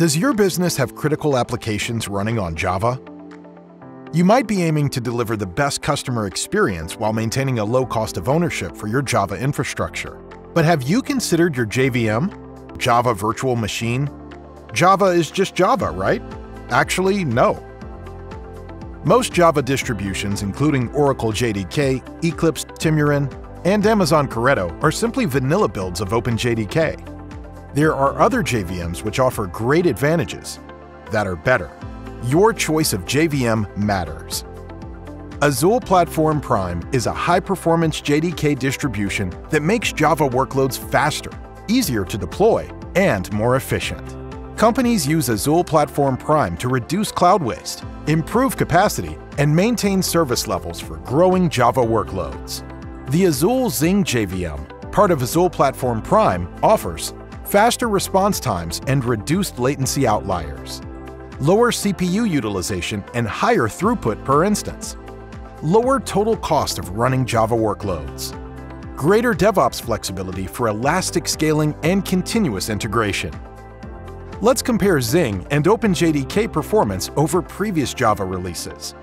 Does your business have critical applications running on Java? You might be aiming to deliver the best customer experience while maintaining a low cost of ownership for your Java infrastructure. But have you considered your JVM? Java Virtual Machine? Java is just Java, right? Actually, no. Most Java distributions, including Oracle JDK, Eclipse Temurin, and Amazon Corretto, are simply vanilla builds of OpenJDK. There are other JVMs which offer great advantages that are better. Your choice of JVM matters. Azul Platform Prime is a high-performance JDK distribution that makes Java workloads faster, easier to deploy, and more efficient. Companies use Azul Platform Prime to reduce cloud waste, improve capacity, and maintain service levels for growing Java workloads. The Azul Zing JVM, part of Azul Platform Prime, offers faster response times and reduced latency outliers, lower CPU utilization and higher throughput per instance, lower total cost of running Java workloads, greater DevOps flexibility for elastic scaling and continuous integration. Let's compare Zing and OpenJDK performance over previous Java releases.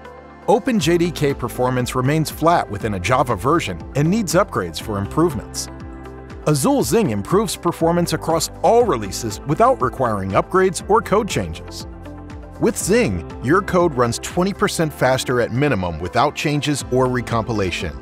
OpenJDK performance remains flat within a Java version and needs upgrades for improvements. Azul Zing improves performance across all releases without requiring upgrades or code changes. With Zing, your code runs 20% faster at minimum without changes or recompilation.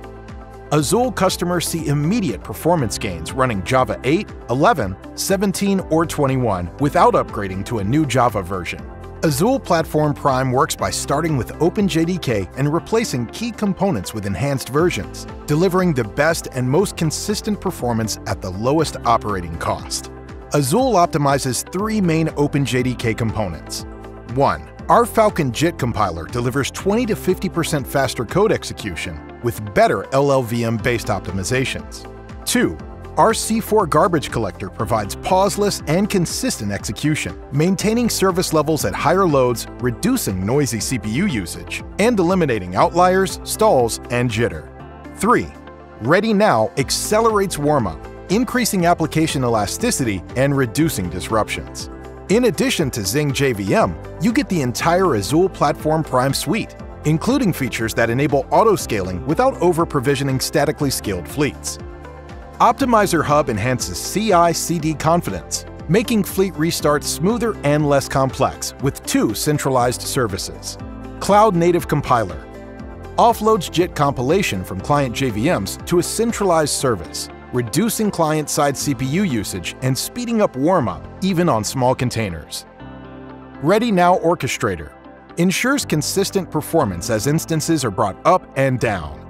Azul customers see immediate performance gains running Java 8, 11, 17, or 21 without upgrading to a new Java version. Azul Platform Prime works by starting with OpenJDK and replacing key components with enhanced versions, delivering the best and most consistent performance at the lowest operating cost. Azul optimizes three main OpenJDK components. 1. Our Falcon JIT compiler delivers 20 to 50% faster code execution with better LLVM-based optimizations. 2. Our C4 garbage collector provides pauseless and consistent execution, maintaining service levels at higher loads, reducing noisy CPU usage, and eliminating outliers, stalls, and jitter. 3. Ready Now accelerates warm-up, increasing application elasticity and reducing disruptions. In addition to Zing JVM, you get the entire Azul Platform Prime suite, including features that enable auto-scaling without over-provisioning statically scaled fleets. Optimizer Hub enhances CI/CD confidence, making fleet restarts smoother and less complex with two centralized services. Cloud Native Compiler offloads JIT compilation from client JVMs to a centralized service, reducing client-side CPU usage and speeding up warm-up even on small containers. Ready Now Orchestrator ensures consistent performance as instances are brought up and down.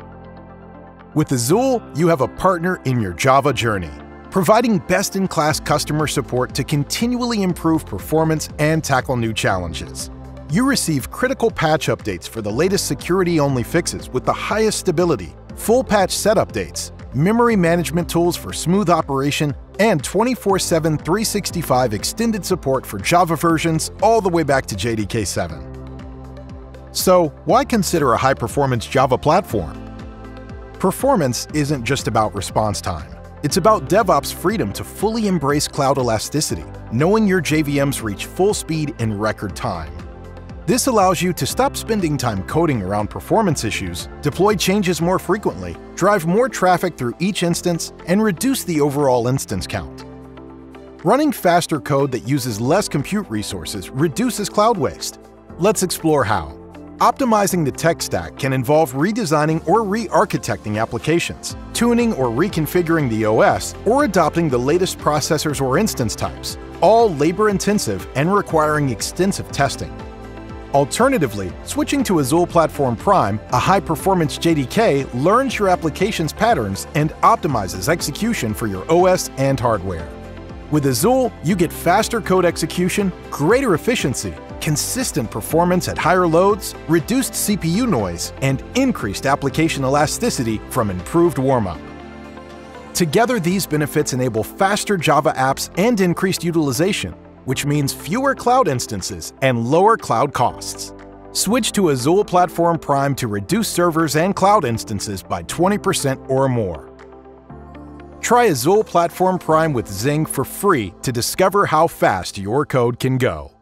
With Azul, you have a partner in your Java journey, providing best-in-class customer support to continually improve performance and tackle new challenges. You receive critical patch updates for the latest security-only fixes with the highest stability, full patch set updates, memory management tools for smooth operation, and 24-7 365 extended support for Java versions all the way back to JDK 7. So, why consider a high-performance Java platform? Performance isn't just about response time. It's about DevOps freedom to fully embrace cloud elasticity, knowing your JVMs reach full speed in record time. This allows you to stop spending time coding around performance issues, deploy changes more frequently, drive more traffic through each instance, and reduce the overall instance count. Running faster code that uses less compute resources reduces cloud waste. Let's explore how. Optimizing the tech stack can involve redesigning or re-architecting applications, tuning or reconfiguring the OS, or adopting the latest processors or instance types, all labor-intensive and requiring extensive testing. Alternatively, switching to Azul Platform Prime, a high-performance JDK learns your application's patterns and optimizes execution for your OS and hardware. With Azul, you get faster code execution, greater efficiency, consistent performance at higher loads, reduced CPU noise, and increased application elasticity from improved warm-up. Together, these benefits enable faster Java apps and increased utilization, which means fewer cloud instances and lower cloud costs. Switch to Azul Platform Prime to reduce servers and cloud instances by 20% or more. Try Azul Platform Prime with Zing for free to discover how fast your code can go.